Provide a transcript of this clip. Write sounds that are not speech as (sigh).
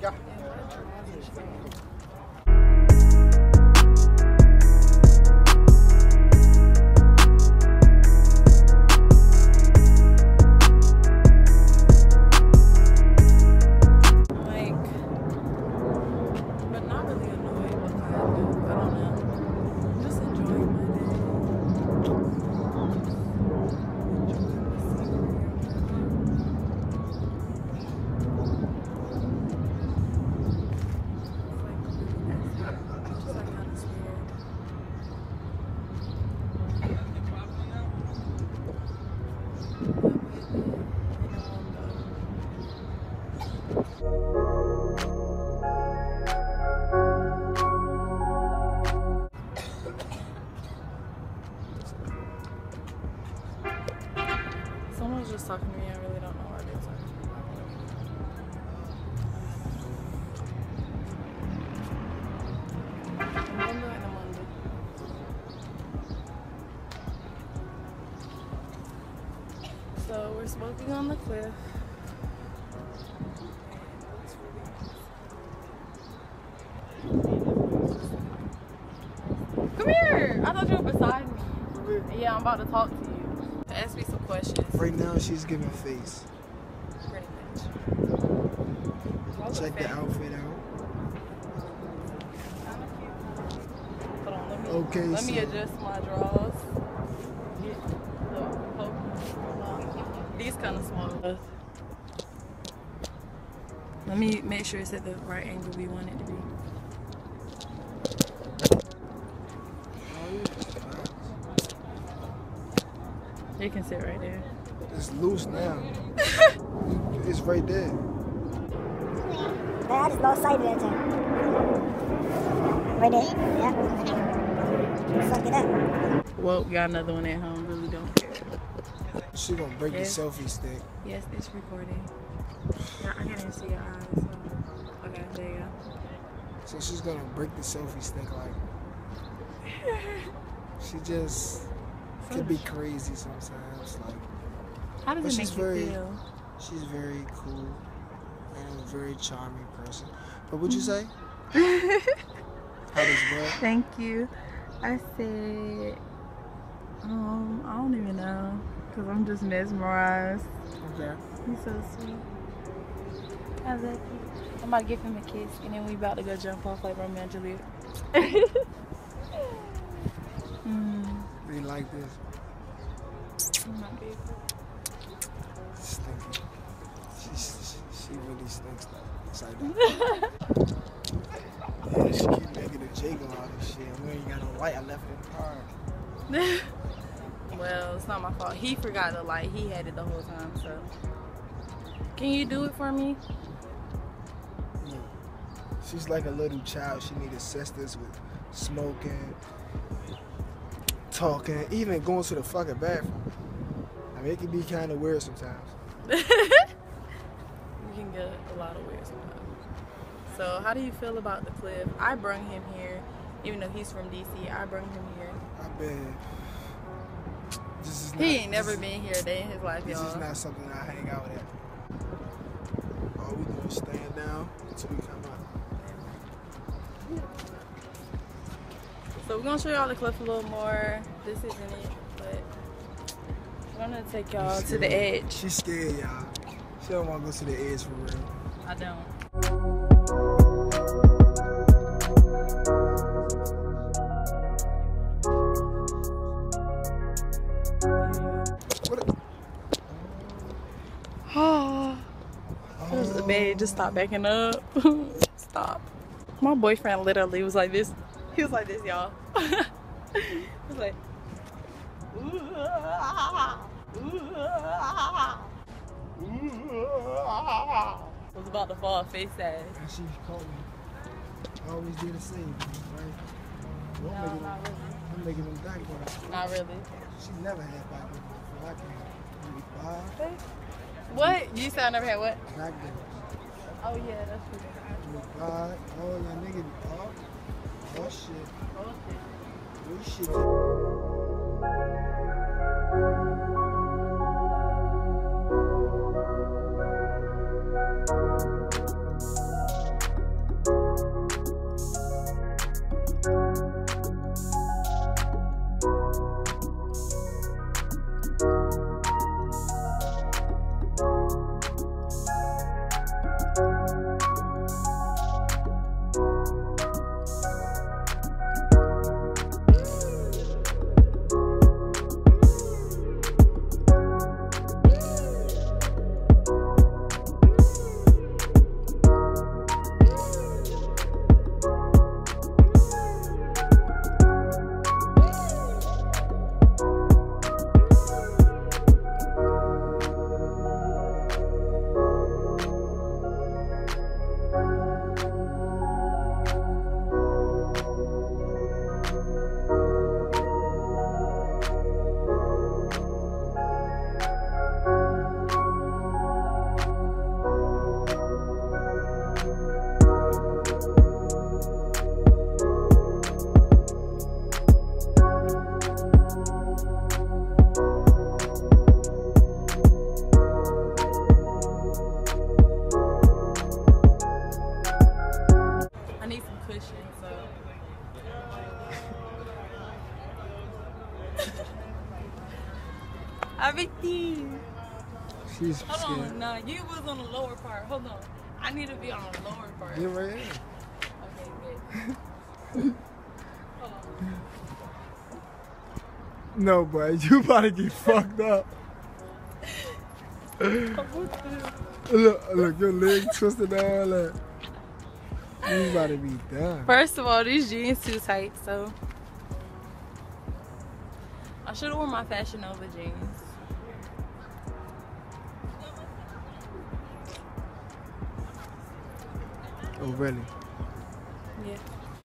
Ja. Someone was just talking to me. I really don't know what it is. So we're smoking on the cliff. Come here! I thought you were beside me. Yeah, I'm about to talk to you. Ask me some questions. Right now, she's giving face. Pretty much. Check the outfit out. Hold on, let me, Okay, let me adjust my drawers. These kind of small. Let me make sure it's at the right angle we want it to be. You can sit right there. It's loose now. (laughs) it's right there. Man, I just lost sight of that time. Right there. Yeah. Suck it up. Well, we got another one at home. Really don't care. She gonna break Yeah. the selfie stick. Yes, it's recording. Yeah, I can't even see your eyes. So. Okay, there you go. So she's gonna break the selfie stick like. (laughs) She just could be crazy sometimes. Like How does But it she's make you very- feel? she's very cool and a very charming person. But would you say? (laughs) How does what? Thank you. I said, um, I don't even know, cause I'm just mesmerized. Okay. He's so sweet. I love you. I'm about to give him a kiss, and then we about to go jump off like Romeo and Juliet. (laughs) mm, Really like this. Stinky. She, she, she really stinks though. It's like that. yeah, she keep making a jiggle out of shit. We ain't got no light. I left it in the car. well, it's not my fault. He forgot the light. He had it the whole time. So, can you do it for me? Yeah. She's like a little child. She need assistance with smoking, talking, even going to the fucking bathroom. I mean, it can be kind of weird sometimes. (laughs) you can get a lot of weird sometimes. So, how do you feel about the cliff? I brung him here, even though he's from DC. I brung him here. I bet. This is not, He ain't never been here a day in his life, This is y'all. This is not something I hang out at. All we doing is stand down until we come out. So we're gonna show y'all the cliff a little more. This isn't it, but we're gonna take y'all to the edge. She's scared, y'all. She don't want to go to the edge for real. I don't. What? A, Oh, this is bad. Just stop backing up. (laughs) stop. My boyfriend literally was like this. He was like this, y'all. (laughs) he was like. was about to fall face ass. and she called me. I always did the same, right? Well, I'm No, making, not really. I'm making them there. Not really. She never had there before I came. Five What? You said I never had what? back there. Oh yeah, that's true. Five. Oh, yeah, nigga. Oh, oh shit. Everything. She's Hold scared. on, nah, you was on the lower part. Hold on. I need to be on the lower part. Get right here. Okay, good. Hold on. No, boy, (laughs) you about to get fucked up. Look, look, your leg twisted and all that. You about to be done. First of all, these jeans too tight, so I should have worn my Fashion Nova jeans. Oh, really? Yeah.